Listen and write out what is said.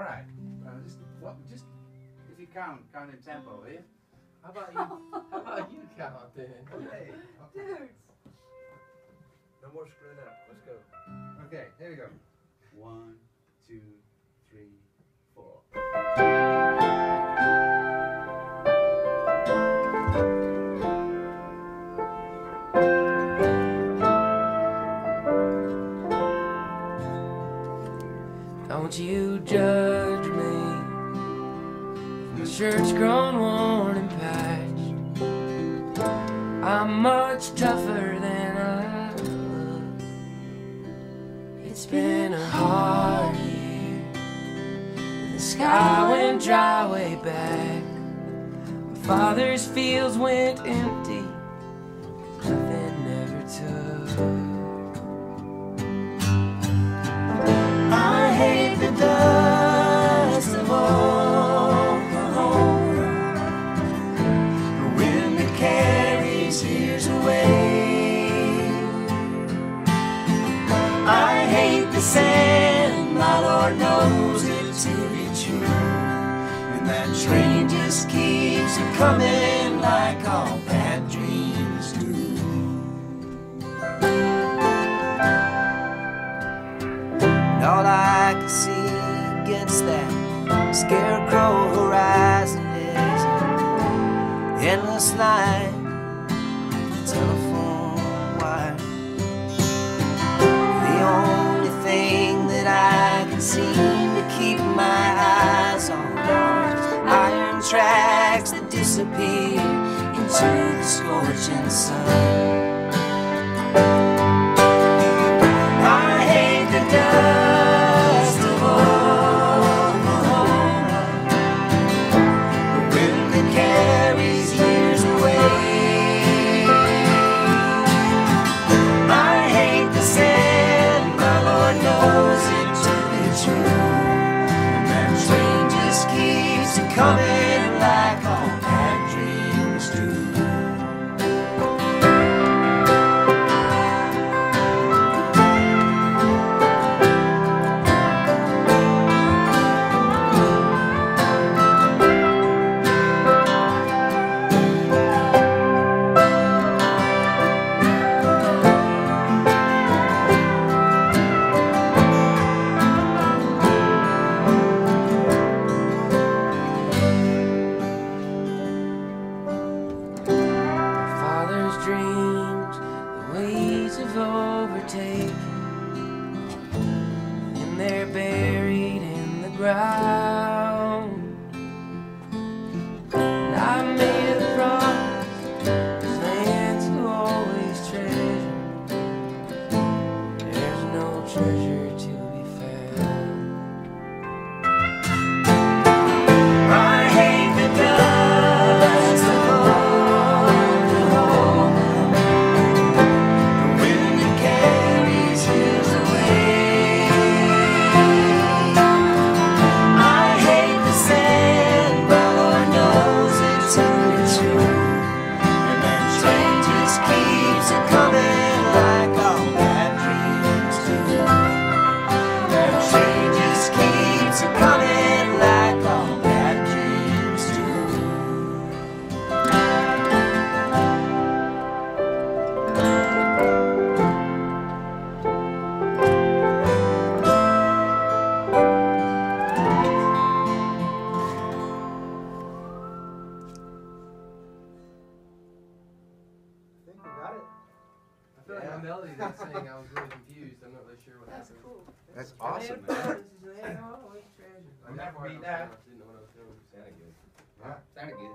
All right. Uh, just what? Just if you count, count in tempo, will you? How about you? How about you count then? Okay. Dude. No more screwing up. Let's go. Okay. Here we go. One, two, three, four. Don't you judge me. My shirt's grown worn and patched. I'm much tougher than I look. It's been a hard year. The sky went dry way back. My father's fields went empty. The sand, my Lord knows it to be true. And that train just keeps a coming like all bad dreams do. And all I can see against that scarecrow horizon is endless line, the telephone wire. The only seem to keep my eyes on are iron tracks that disappear into the scorching sun. Coming they're buried in the ground. I feel like my melody they sang, I was really confused. I'm not really sure what That's happened. cool. That's I made awesome, man. this land oh, always treasure. I'll never beat that. I didn't know what I was doing. Sounded good. Yeah, sounded good.